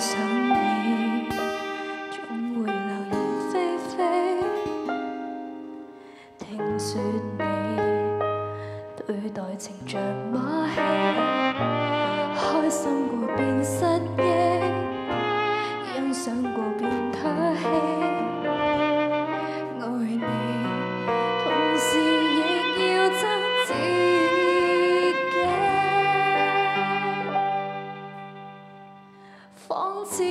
想你总会流言蜚蜚，听说你对待情像马。仿似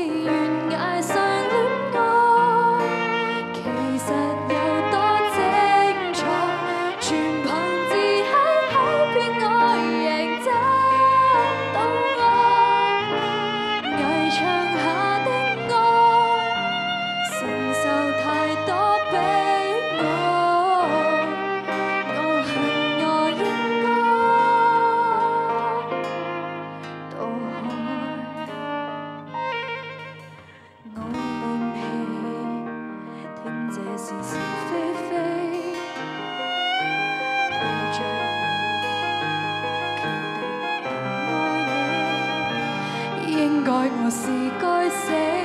是是非非，着你，决定爱你，应该我是该死。